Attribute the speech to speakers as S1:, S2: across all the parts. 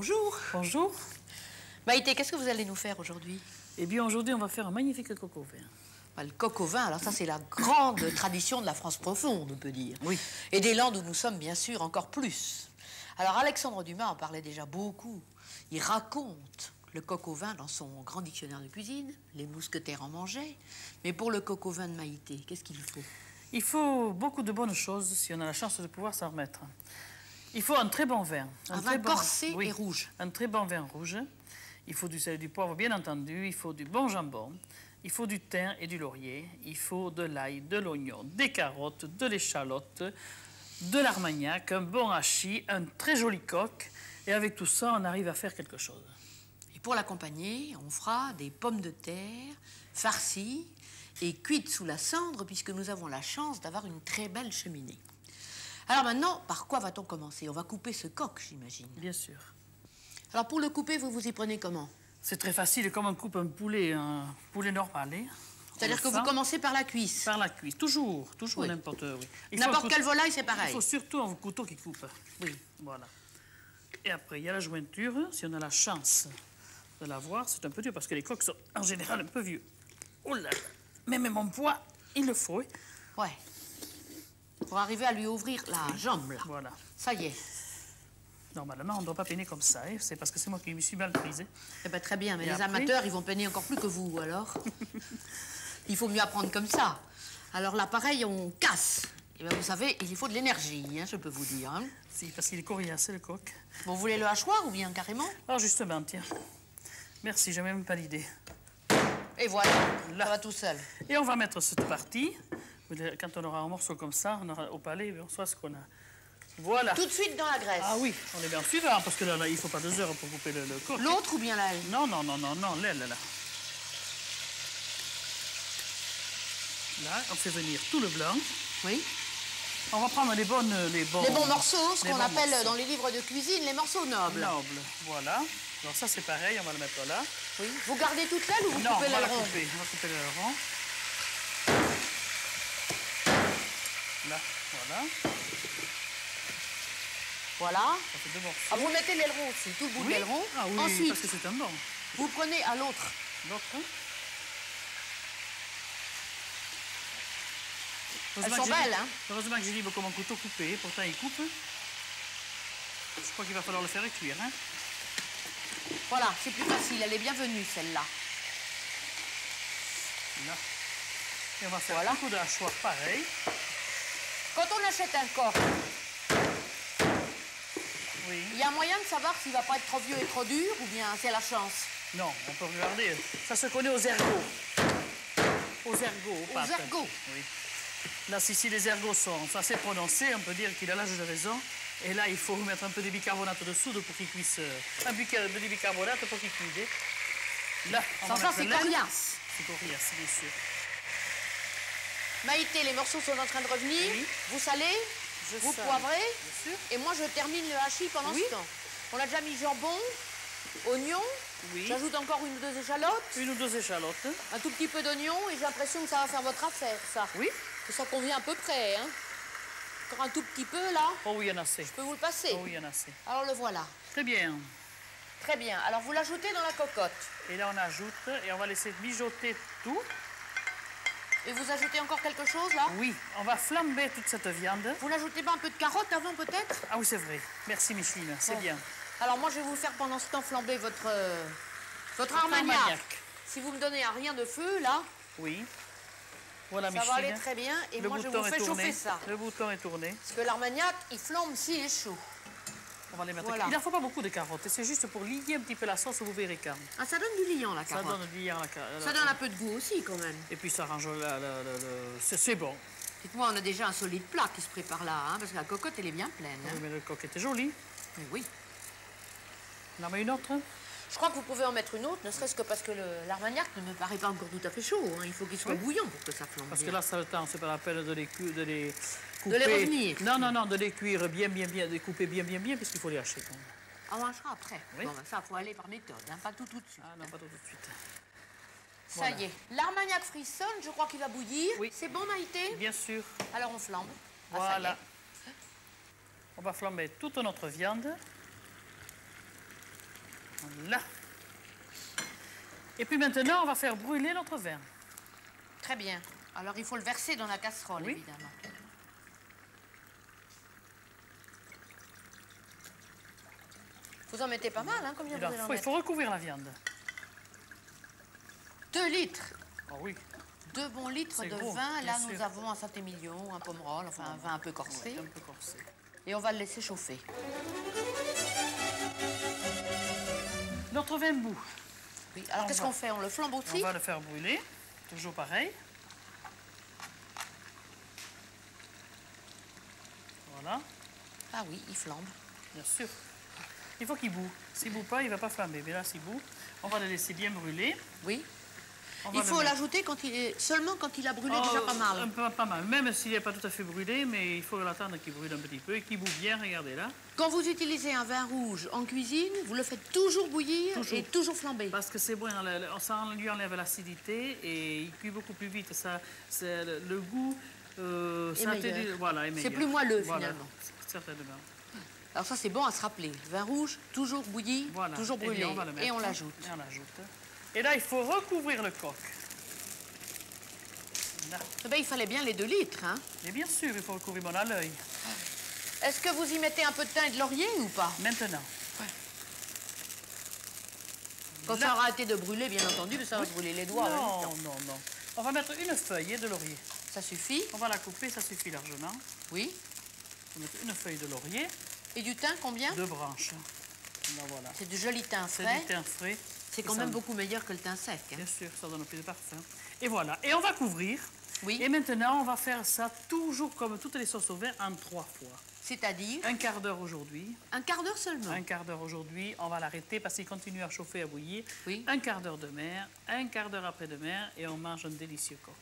S1: Bonjour.
S2: Bonjour.
S1: Maïté, qu'est-ce que vous allez nous faire aujourd'hui?
S2: Eh bien, aujourd'hui, on va faire un magnifique coq au vin.
S1: Bah, Le coq au vin, alors ça, c'est la grande tradition de la France profonde, on peut dire.
S2: Oui.
S1: Et des Landes où nous sommes, bien sûr, encore plus. Alors, Alexandre Dumas en parlait déjà beaucoup. Il raconte le coq au vin dans son grand dictionnaire de cuisine. Les mousquetaires en mangeaient. Mais pour le coq au vin de Maïté, qu'est-ce qu'il faut?
S2: Il faut beaucoup de bonnes choses si on a la chance de pouvoir s'en remettre. Il faut un très bon vin.
S1: Un
S2: très
S1: vin
S2: bon-
S1: corsé et rouge.
S2: Un très bon vin rouge. Il faut du sel et du poivre, bien entendu. Il faut du bon jambon. Il faut du thym et du laurier. Il faut de l'ail, de l'oignon, des carottes, de l'échalote, de l'armagnac, un bon hachis, un très joli coq. Et avec tout ça, on arrive à faire quelque chose.
S1: Et pour l'accompagner, on fera des pommes de terre farcies et cuites sous la cendre, puisque nous avons la chance d'avoir une très belle cheminée. Alors maintenant, par quoi va-t-on commencer? On va couper ce coq, j'imagine.
S2: Bien sûr.
S1: Alors pour le couper, vous vous y prenez comment?
S2: C'est très facile, comme on coupe un poulet, un poulet normal. hein.
S1: C'est-à-dire que vous commencez par la cuisse.
S2: Par la cuisse, toujours, toujours
S1: Oui.
S2: n'importe oui. Il
S1: N'importe quelle volaille, c'est
S2: Il
S1: pareil.
S2: faut surtout un couteau qui coupe.
S1: Oui.
S2: Voilà. Et après, il y a la jointure. Si on a la chance de l'avoir, c'est un peu dur parce que les coques sont en général un peu vieux. Oh là là. Mais même mon poids, il le faut. hein.
S1: Ouais. Pour arriver à lui ouvrir la jambe, là.
S2: Voilà.
S1: Ça y est.
S2: Normalement, on ne doit pas peiner comme ça. hein. C'est parce que c'est moi qui me suis mal prise. hein.
S1: Eh ben, très bien, mais
S2: Et
S1: les
S2: après
S1: amateurs, ils vont peiner encore plus que vous, alors. il faut mieux apprendre comme ça. Alors là, pareil, on casse. Eh ben, vous savez, il faut de l'énergie, hein, je peux vous dire. hein.
S2: Si, parce qu'il est coriace, le coq.
S1: Vous voulez le hachoir ou bien carrément?
S2: Ah, justement, tiens. Merci, j'ai même pas l'idée.
S1: Et voilà,
S2: Là.
S1: ça va tout seul.
S2: Et on va mettre cette partie. Quand on aura un morceau comme ça, on aura au palais, on sait ce qu'on a. Voilà.
S1: Tout de suite dans la graisse.
S2: Ah oui, on est bien suivant, parce que là, là, il ne faut pas deux heures pour couper le, le.
S1: L'autre ou bien l'aile
S2: Non, non, non, non, non, là, là, là. On fait venir tout le blanc.
S1: Oui.
S2: On va prendre les bonnes, les bons...
S1: Les bons morceaux, ce qu'on appelle
S2: morceaux.
S1: dans les livres de cuisine les morceaux nobles.
S2: Nobles, voilà. Alors ça, c'est pareil, on va le mettre là.
S1: Oui. Vous gardez toute l'aile ou vous
S2: non,
S1: coupez l'aileron?
S2: couper, on va couper l'aileron. Là, voilà,
S1: Voilà.
S2: ça fait deux morceaux.
S1: Ah, vous mettez l'aileron aussi, tout le bout de l'aileron.
S2: Ah oui,
S1: Ensuite,
S2: parce que c'est un bon.
S1: vous prenez à l'autre.
S2: L'autre, hein
S1: Elles sont belles, hein
S2: Heureusement que j'ai dit comme un couteau coupé, pourtant il coupe. Je crois qu'il va falloir le faire cuire. Hein.
S1: Voilà, c'est plus facile. Elle est bienvenue, celle-là.
S2: Là. Et on va faire
S1: Voilà.
S2: un coup de hachoir pareil.
S1: Quand on achète un
S2: Oui.
S1: il y a un moyen de savoir s'il va pas être trop vieux et trop dur ou bien c'est la chance.
S2: Non, on peut regarder. Ça se connaît aux ergots. Aux ergots, aux
S1: Aux ergots.
S2: Oui. Là, si, si les ergots sont assez prononcés, on peut dire qu'il a l'âge de raison. Et là, il faut mettre un peu de bicarbonate de soude pour qu'il cuisse. euh, Un bica- de bicarbonate pour qu'il cuise. Là, on
S1: Sans ça, c'est coriace.
S2: C'est coriace, bien sûr.
S1: Maïté, les morceaux sont en train de revenir.
S2: Oui.
S1: Vous salez,
S2: Je
S1: vous
S2: sale,
S1: poivrez, et moi je termine le hachis pendant
S2: Oui.
S1: ce temps. On a déjà mis jambon, oignon.
S2: Oui.
S1: J'ajoute encore une ou deux échalotes,
S2: Une ou deux échalotes.
S1: un tout petit peu d'oignon, et j'ai l'impression que ça va faire votre affaire, ça.
S2: Oui.
S1: Que ça convient à peu près, hein. Encore un tout petit peu, là.
S2: Oh oui, il y en a assez.
S1: Je peux vous le passer.
S2: Oh oui, il y en a assez.
S1: Alors le voilà.
S2: Très bien.
S1: Très bien. Alors vous l'ajoutez dans la cocotte.
S2: Et là, on ajoute et on va laisser mijoter tout.
S1: Et vous ajoutez encore quelque chose, là?
S2: Oui, on va flamber toute cette viande.
S1: Vous n'ajoutez pas un peu de carotte avant, peut-être?
S2: Ah oui, c'est vrai. Merci, Micheline. C'est
S1: Bon.
S2: bien.
S1: Alors moi, je vais vous faire pendant ce temps flamber votre, euh, votre armagnac.
S2: armagnac.
S1: Si vous me donnez un rien de feu, là,
S2: Oui. Voilà,
S1: ça va aller très bien. Et
S2: Le
S1: moi, je vous fais
S2: tourné.
S1: chauffer ça.
S2: Le bouton est tourné.
S1: Parce que l'armagnac, il flambe s'il est chaud.
S2: On va les mettre.
S1: Voilà.
S2: Il n'en faut pas beaucoup de carottes. C'est juste pour lier un petit peu la sauce, vous verrez quand.
S1: Ah, ça donne du liant, la
S2: Ça
S1: carotte.
S2: donne liant la carotte.
S1: Ça donne un peu de goût aussi, quand même.
S2: Et puis ça range la, la- la- la- C'est bon.
S1: Dites-moi, on a déjà un solide plat qui se prépare là, hein, parce que la cocotte, elle est bien pleine. hein.
S2: Oui, mais le coq était joli.
S1: Mais oui.
S2: On en met une autre?
S1: Je crois que vous pouvez en mettre une autre, ne serait-ce que parce que l'armagnac ne me paraît pas encore tout à fait chaud. hein. Il faut qu'il soit bouillant pour que ça flambe
S2: Parce que là, ça le temps, c'est pas la peine de les, de les couper.
S1: les revenir.
S2: Non, non, non, de les cuire bien, bien, bien, de les couper bien, bien, bien, puisqu'il faut les hacher quand même.
S1: On mangera après.
S2: Oui.
S1: Bon, ben, ça, faut aller par méthode, hein, pas tout tout de suite.
S2: Ah non, pas tout de suite.
S1: Ça y est. L'armagnac frissonne, je crois qu'il va bouillir.
S2: Oui.
S1: C'est bon, Maïté?
S2: Bien sûr.
S1: Alors on flambe. Ah,
S2: Voilà. On va flamber toute notre viande. Voilà. Et puis maintenant, on va faire brûler notre vin.
S1: Très bien. Alors il faut le verser dans la casserole,
S2: Oui.
S1: évidemment. Vous en mettez pas mal, hein Combien
S2: Il,
S1: vous
S2: en
S1: allez en
S2: faut, il
S1: mettre
S2: faut recouvrir la viande.
S1: Deux litres.
S2: Oh oui.
S1: Deux bons litres
S2: C'est
S1: de
S2: gros,
S1: vin.
S2: bien
S1: Là, nous
S2: sûr.
S1: avons un Saint-Émilion, un Pomerol, enfin un vin un peu corsé.
S2: Ouais, un peu corsé.
S1: Et on va le laisser chauffer.
S2: Notre vin bout,
S1: Oui. Alors
S2: On
S1: qu'est-ce
S2: va-
S1: qu'on fait? On le flambe
S2: on
S1: aussi
S2: va le faire brûler. Toujours pareil. Voilà,
S1: Ah oui, il flambe.
S2: bien sûr. Il faut qu'il boue. S'il boue pas, il va pas flamber. Mais là, s'il boue, on va le laisser bien brûler.
S1: Oui. Il faut l'ajouter quand il est seulement quand il a brûlé
S2: Oh,
S1: déjà pas
S2: Un
S1: mal.
S2: peu pas mal. Même s'il n'est pas tout à fait brûlé, mais il faut l'attendre qu'il brûle un petit peu et qu'il boue bien. Regardez là.
S1: Quand vous utilisez un vin rouge en cuisine, vous le faites toujours bouillir
S2: Toujours.
S1: et toujours flamber.
S2: Parce que c'est bon, ça lui enlève l'acidité et il cuit beaucoup plus vite. Ça, c'est le, goût. euh, ça
S1: meilleur.
S2: voilà, est
S1: C'est plus moelleux,
S2: Voilà,
S1: finalement.
S2: Certainement.
S1: Alors ça c'est bon à se rappeler. Vin rouge, toujours bouilli,
S2: Voilà.
S1: toujours brûlé.
S2: on mettre.
S1: et on l'ajoute.
S2: Et on l'ajoute. Et là, il faut recouvrir le coq.
S1: Eh ben, il fallait bien les deux litres. Hein.
S2: Et bien sûr, il faut recouvrir bon à l'œil.
S1: Est-ce que vous y mettez un peu de thym et de laurier ou pas?
S2: Maintenant.
S1: Quand
S2: Là.
S1: ça aura été de brûler, bien entendu, mais ça va se brûler les doigts.
S2: non, non, non. On va mettre une feuille de laurier.
S1: Ça suffit?
S2: On va la couper, ça suffit largement.
S1: Oui.
S2: On va mettre une feuille de laurier,
S1: Et du thym, combien
S2: deux branches. Voilà.
S1: C'est du joli thym
S2: C'est
S1: frais.
S2: du thym frais.
S1: C'est quand
S2: ça-
S1: même beaucoup meilleur que le thym sec. hein.
S2: Bien sûr, ça donne plus de parfum. Et voilà. Et on va couvrir.
S1: Oui.
S2: Et maintenant, on va faire ça toujours comme toutes les sauces au vin en trois fois.
S1: C'est-à-dire
S2: Un quart d'heure aujourd'hui.
S1: un quart d'heure seulement.
S2: Un quart d'heure aujourd'hui. On va l'arrêter parce qu'il continue à chauffer, à bouillir.
S1: Oui.
S2: Un quart d'heure demain, un quart d'heure après-demain et on mange un délicieux coq.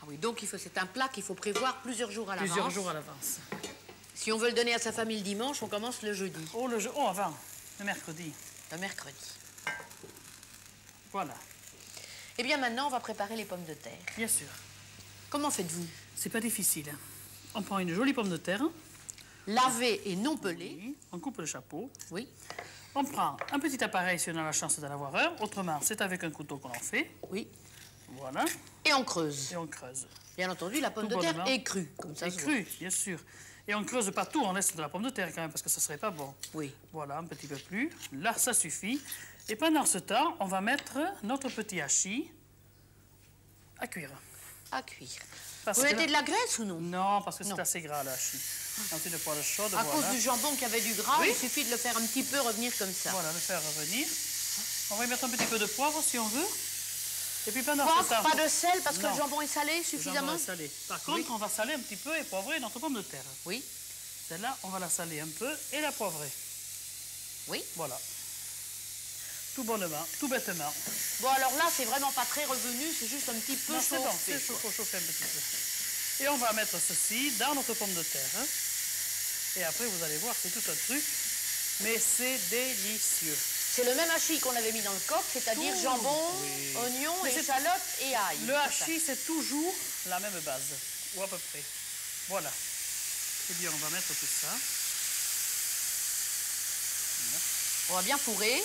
S1: Ah oui, donc c'est un plat qu'il faut prévoir plusieurs jours à l'avance.
S2: Plusieurs jours à l'avance.
S1: Si on veut le donner à sa famille le dimanche, on commence le jeudi,
S2: Oh, le jeu. Oh, avant. Le mercredi.
S1: le mercredi.
S2: Voilà.
S1: Eh bien maintenant, on va préparer les pommes de terre.
S2: Bien sûr.
S1: Comment faites-vous?
S2: C'est pas difficile. On prend une jolie pomme de terre.
S1: Lavée et non pelée.
S2: Oui. On coupe le chapeau.
S1: Oui.
S2: On prend un petit appareil si on a la chance d'en avoir un. Autrement, c'est avec un couteau qu'on en fait.
S1: Oui.
S2: Voilà.
S1: Et on creuse.
S2: Et on creuse.
S1: Bien entendu, la pomme
S2: Tout
S1: de terre est crue. Comme ça,
S2: Et
S1: se voit.
S2: cru, bien sûr. Et on creuse pas tout, on laisse de la pomme de terre quand même, parce que ça serait pas bon.
S1: Oui.
S2: Voilà, un petit peu plus. Là, ça suffit. Et pendant ce temps, on va mettre notre petit hachis à cuire.
S1: À cuire.
S2: Parce
S1: Vous mettez
S2: là-
S1: de la graisse ou non?
S2: Non, parce que c'est assez gras, le hachis. Un petit poêle chaude,
S1: À
S2: voilà.
S1: cause du jambon qui avait du gras,
S2: Oui.
S1: il suffit de le faire un petit peu revenir comme ça.
S2: Voilà, le faire revenir. On va y mettre un petit peu de poivre, si on veut. Et puis
S1: Poivre,
S2: temps...
S1: pas de sel parce que
S2: Non.
S1: le jambon est salé
S2: le jambon
S1: suffisamment
S2: est salé. Par contre,
S1: Oui.
S2: on va saler un petit peu et poivrer notre pomme de terre.
S1: Oui.
S2: Celle-là, on va la saler un peu et la poivrer.
S1: Oui.
S2: Voilà. Tout bonnement, tout bêtement.
S1: Bon, alors là, c'est vraiment pas très revenu, c'est juste un petit peu
S2: Non, c'est bon,
S1: chauffé,
S2: c'est chaud, chauffer un petit peu. Et on va mettre ceci dans notre pomme de terre. hein. Et après, vous allez voir, c'est tout un truc. Mais c'est délicieux.
S1: C'est le même hachis qu'on avait mis dans le coq, c'est-à-dire jambon,
S2: Oui.
S1: oignon,
S2: Mais
S1: échalote et ail.
S2: Le hachis, c'est toujours la même base, ou à peu près. Voilà. Eh bien, on va mettre tout ça.
S1: On va bien fourrer.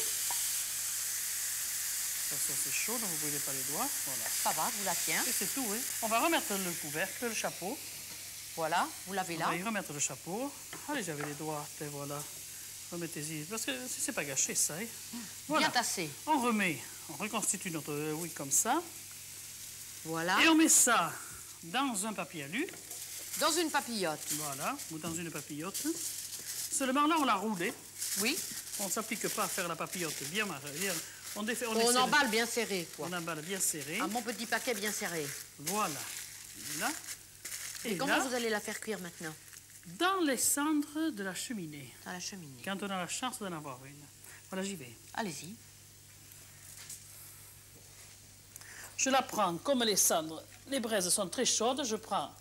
S2: Attention, c'est chaud, donc vous ne brûlez pas les doigts. Voilà.
S1: Ça va, je vous la tiens.
S2: Et c'est tout, oui. On va remettre le couvercle, le chapeau.
S1: Voilà, vous l'avez
S2: On
S1: là.
S2: va y remettre le chapeau. Allez, j'avais les doigts, et voilà. Remettez-y, parce que c'est pas gâché, ça. hein. Voilà.
S1: Bien tassé.
S2: On remet, on reconstitue notre euh, oui comme ça.
S1: Voilà.
S2: Et on met ça dans un papier alu,
S1: Dans une papillote.
S2: voilà, ou dans une papillote. Seulement là, on l'a roulé.
S1: Oui.
S2: On ne s'applique pas à faire la papillote bien marrée. On, défait, on,
S1: On, emballe bien serré, quoi.
S2: on emballe bien serré.
S1: Un bon petit paquet bien serré.
S2: Voilà. Là.
S1: Et,
S2: Et,
S1: comment vous allez la faire cuire maintenant?
S2: Dans les cendres de la cheminée,
S1: Dans la cheminée.
S2: quand on a la chance d'en avoir une. Voilà, j'y vais.
S1: Allez-y.
S2: Je la prends comme les cendres. Les braises sont très chaudes. Je prends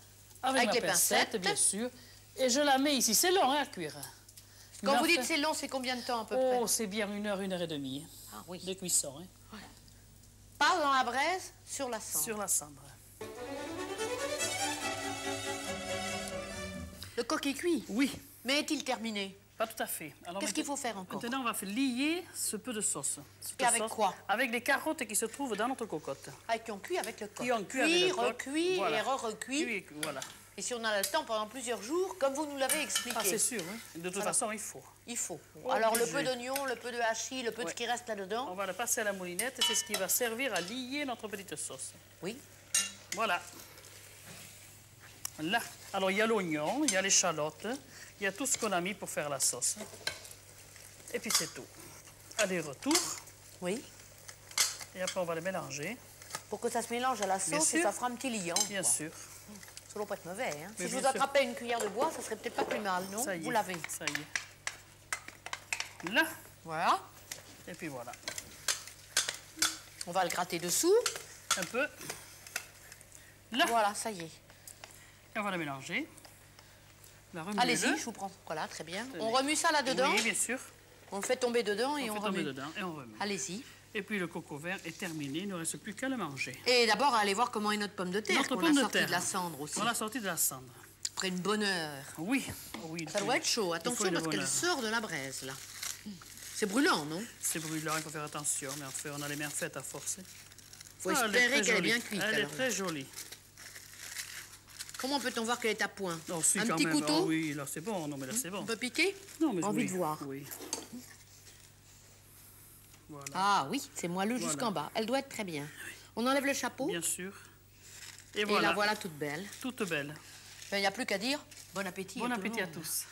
S2: avec,
S1: Avec
S2: ma
S1: les
S2: pincette,
S1: pincettes.
S2: bien sûr. Et je la mets ici. C'est long hein, à cuire.
S1: Quand vous dites c'est long, c'est combien de temps à peu
S2: Oh,
S1: près
S2: c'est bien une heure, une heure et demie
S1: Ah oui.
S2: de cuisson hein,
S1: Pas dans la braise, sur la cendre.
S2: sur la cendre.
S1: Le coq est cuit.
S2: Oui,
S1: Mais est-il terminé
S2: Pas tout à fait.
S1: Qu'est-ce qu'il faut faire encore
S2: Maintenant, on va lier ce peu de sauce.
S1: Et avec
S2: sauce
S1: quoi
S2: Avec les carottes qui se trouvent dans notre cocotte.
S1: Ah, qui ont cuit avec le coq.
S2: Qui ont cuit
S1: Cuit,
S2: avec le coq.
S1: recuit
S2: Voilà.
S1: et re-recuit.
S2: Cuit et- Voilà.
S1: Et si on a le temps pendant plusieurs jours, comme vous nous l'avez expliqué,
S2: Ah, c'est sûr. hein. De toute façon, il faut.
S1: il faut. Alors le peu d'oignon, le peu de hachis, le peu de ce qui reste
S2: On
S1: là-dedans.
S2: va le passer à la moulinette et c'est ce qui va servir à lier notre petite sauce.
S1: Oui.
S2: Voilà. Là. Alors, il y a l'oignon, il y a l'échalote, il y a tout ce qu'on a mis pour faire la sauce. Et puis, c'est tout. Aller-retour.
S1: Oui.
S2: Et après, on va les mélanger,
S1: Pour que ça se mélange à la sauce et ça fera un petit liant.
S2: bien
S1: quoi.
S2: sûr.
S1: Ça doit pas être mauvais. Hein. Si je vous
S2: sûr.
S1: attrapais une cuillère de bois, ça serait peut-être pas plus mal, non
S2: Ça y
S1: Vous l'avez.
S2: Ça y est. Là.
S1: Voilà.
S2: Et puis voilà.
S1: On va le gratter dessous.
S2: Un peu. Là.
S1: Voilà, ça y est.
S2: Et on va le mélanger. La remuer
S1: Allez-y,
S2: le.
S1: je vous prends. Voilà, très bien.
S2: Tenez.
S1: On remue ça là-dedans.
S2: Oui, bien sûr.
S1: On le fait tomber dedans et
S2: on
S1: on,
S2: fait tomber
S1: remue.
S2: dedans et on remet.
S1: Allez-y.
S2: Et puis le coco vert est terminé, il ne reste plus qu'à le manger.
S1: Et d'abord, allez voir comment est notre pomme de terre
S2: Notre
S1: qu'on
S2: pomme
S1: a
S2: de
S1: sortie
S2: terre.
S1: de la cendre aussi.
S2: On l'a sorti de la cendre.
S1: Après une bonne heure.
S2: Oui, oui. il
S1: Ça doit être chaud.
S2: il
S1: Attention parce qu'elle sort de la braise là. C'est brûlant, non?
S2: C'est brûlant, il faut faire attention, mais en fait, on a les mains faites à forcer.
S1: Faut
S2: Ah, elle est
S1: espérer qu'elle est bien cuite.
S2: Elle est très jolie.
S1: Comment peut-on voir qu'elle est à point
S2: Non, si,
S1: Un
S2: quand
S1: petit
S2: même.
S1: couteau
S2: Ah oui, là c'est bon, non mais là c'est bon.
S1: On peut piquer
S2: Non, mais
S1: Envie
S2: oui,
S1: de voir.
S2: Oui. Voilà,
S1: Ah oui, c'est moelleux
S2: Voilà.
S1: jusqu'en bas. Elle doit être très bien. On enlève le chapeau
S2: bien sûr. Et
S1: et
S2: voilà,
S1: la voilà toute belle.
S2: toute belle.
S1: Ben, Il n'y a plus qu'à dire bon appétit.
S2: Bon
S1: à tout le
S2: appétit à tous.